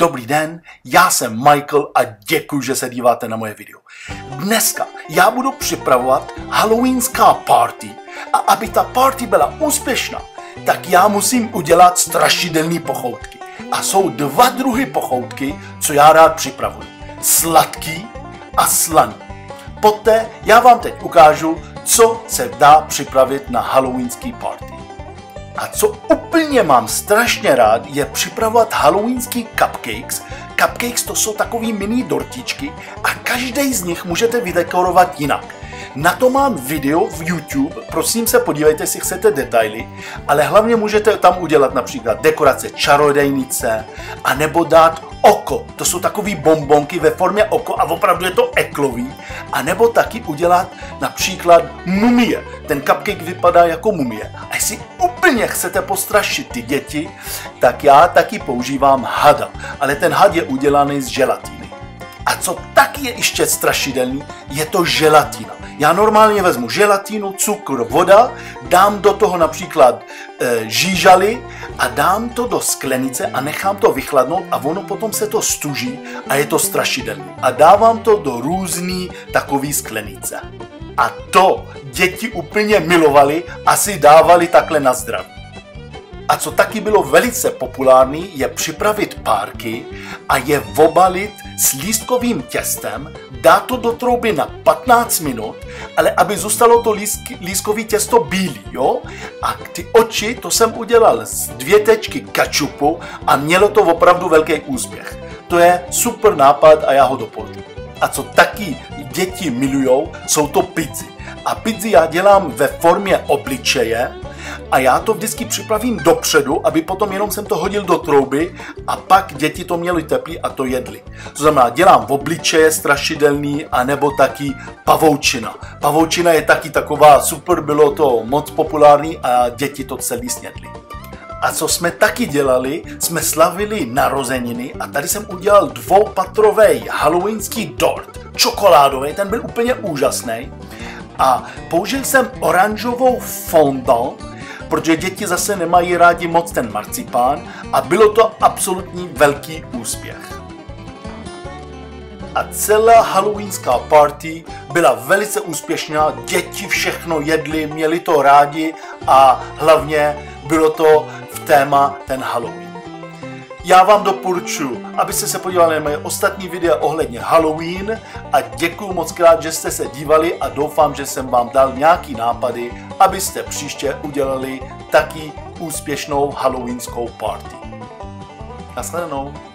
Dobrý den, já jsem Michael a děkuji, že se díváte na moje video. Dneska já budu připravovat halloweenská party a aby ta party byla úspěšná, tak já musím udělat strašidelné pochoutky. A jsou dva druhy pochoutky, co já rád připravuji. Sladký a slaný. Poté já vám teď ukážu, co se dá připravit na halloweenský party. A co úplně mám strašně rád, je připravovat halloweenský cupcakes. Cupcakes to jsou takový mini dortičky a každý z nich můžete vydekorovat jinak. Na to mám video v YouTube, prosím se podívejte, jestli chcete detaily, ale hlavně můžete tam udělat například dekorace čarodejnice, a nebo dát oko, to jsou takové bombonky ve formě oko a opravdu je to eklový, a nebo taky udělat například mumie. Ten cupcake vypadá jako mumie. A jestli úplně chcete postrašit ty děti, tak já taky používám hada, ale ten had je udělaný z želatiny. A co taky je ještě strašidelný, je to želatina. Já normálně vezmu želatinu, cukr, voda, dám do toho například e, žížaly a dám to do sklenice a nechám to vychladnout a ono potom se to stuží a je to strašidelné. A dávám to do různý takový sklenice. A to děti úplně milovali a si dávali takhle na zdraví. A co taky bylo velice populární, je připravit párky a je obalit s lístkovým těstem, dát to do trouby na 15 minut, ale aby zůstalo to lísk, lístkový těsto bílý, jo? A ty oči, to jsem udělal z dvě tečky kačupu a mělo to opravdu velký úspěch. To je super nápad a já ho doporučuji. A co taky děti milujou, jsou to pizzy. A pizzy já dělám ve formě obličeje, a já to vždycky připravím dopředu, aby potom jenom jsem to hodil do trouby a pak děti to měly teplý a to jedli. To znamená, dělám v obličeje strašidelný, anebo taky pavoučina. Pavoučina je taky taková super, bylo to moc populární a děti to celý snědli. A co jsme taky dělali, jsme slavili narozeniny a tady jsem udělal dvoupatrový halloweenský dort, čokoládový, ten byl úplně úžasný. A použil jsem oranžovou fondant, protože děti zase nemají rádi moc ten marcipán a bylo to absolutní velký úspěch. A celá halloweenská party byla velice úspěšná, děti všechno jedli, měli to rádi a hlavně bylo to v téma ten Halloween. Já vám doporučuji, abyste se podívali na moje ostatní videa ohledně Halloween a děkuji moc krát, že jste se dívali a doufám, že jsem vám dal nějaký nápady, abyste příště udělali taky úspěšnou halloweenskou party. Naschledanou.